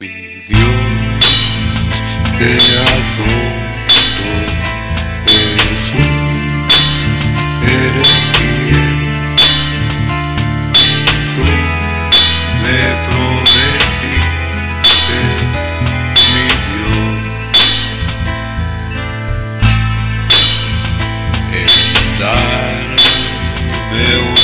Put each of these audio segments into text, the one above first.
Mi Dios te adoro, Jesús, eres bien. Tú me prometiste, mi Dios, el dar de un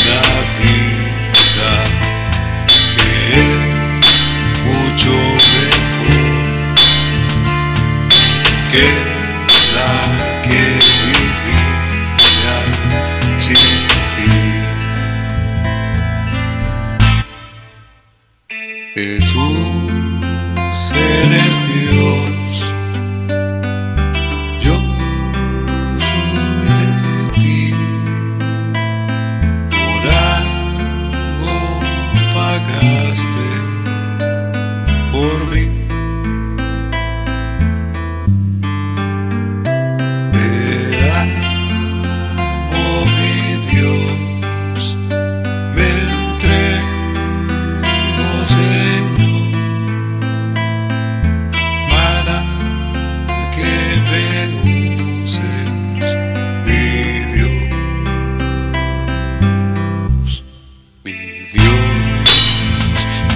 que la que vivía sin ti. Jesús, eres Dios.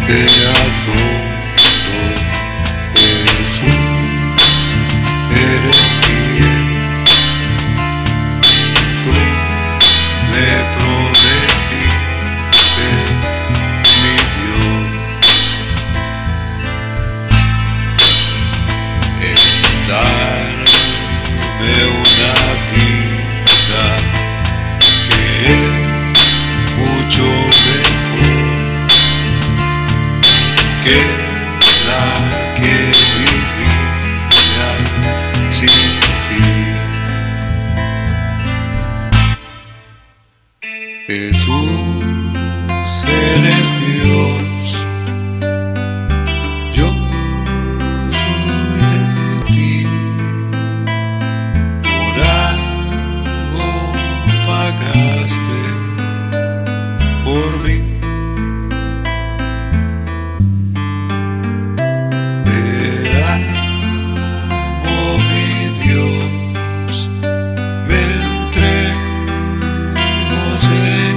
teatro é do escuro. que Wednesday.